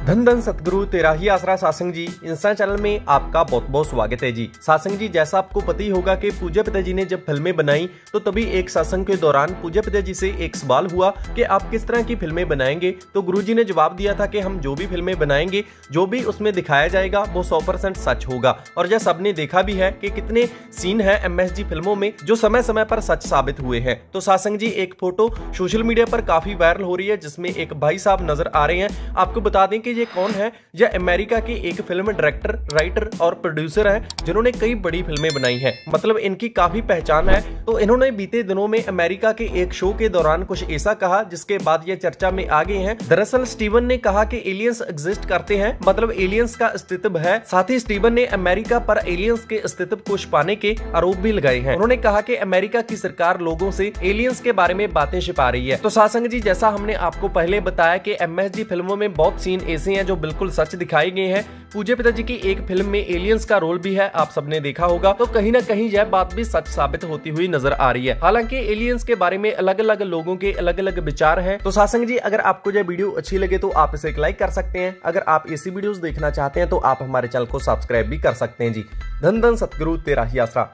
धन धन सतगुरु, तेरा ही आसरा सासंग जी। इंस्टा चैनल में आपका बहुत बहुत स्वागत है जी। सासंग जी, जैसा आपको पता ही होगा कि पूज्य पिताजी ने जब फ़िल्में बनाई तो तभी एक सासंग के दौरान पूज्य पिताजी से एक सवाल हुआ कि आप किस तरह की फ़िल्में बनाएँगे? तो गुरुजी ने जवाब दिया था कि हम जो भी फ़िल्में बनाएँगे, जो भी उसमें दिखाया जाएगा, वो सौ सच होगा। और जैसा सबने देखा भी है कि कितने सीन है एम फ़िल्मों में जो समय समय पर सच साबित हुए हैं। तो सासंग जी, एक फ़ोटो सोशल मीडिया पर काफ़ी वायरल हो रही है, जिसमें एक भाई साहब नज़र आ रहे हैं। आपको बता दें कि ये कौन है? यह अमेरिका की एक फ़िल्म डायरेक्टर राइटर और प्रोड्यूसर है, जिन्होंने कई बड़ी फ़िल्में बनाई हैं। मतलब इनकी काफ़ी पहचान है। तो इन्होंने बीते दिनों में अमेरिका के एक शो के दौरान कुछ ऐसा कहा, जिसके बाद ये चर्चा में आ गए हैं। दरअसल स्टीवन ने कहा कि एलियंस एग्जिस्ट करते हैं मतलब एलियंस का अस्तित्व है। साथ ही स्टीवन ने अमेरिका पर एलियंस के अस्तित्व को छुपाने के आरोप भी लगाए हैं। उन्होंने कहा कि अमेरिका की सरकार लोगों से एलियंस के बारे में बातें छिपा रही है। तो सासंग जी, जैसा हमने आपको पहले बताया कि एमएसजी फ़िल्मों में बहुत सीन ऐसे हैं जो बिल्कुल सच दिखाई गई हैं। पूजे पिताजी की एक फ़िल्म में एलियंस का रोल भी है, आप सबने देखा होगा। तो कहीं ना कहीं यह बात भी सच साबित होती हुई नज़र आ रही है। हालाँकि एलियंस के बारे में अलग अलग लोगों के अलग अलग विचार हैं। तो सासंग जी, अगर आपको यह वीडियो अच्छी लगे तो आप इसे एक लाइक कर सकते हैं। अगर आप ऐसी वीडियो देखना चाहते हैं तो आप हमारे चैनल को सब्सक्राइब भी कर सकते हैं जी। धन धन सतगुरु, तेरा ही आसरा।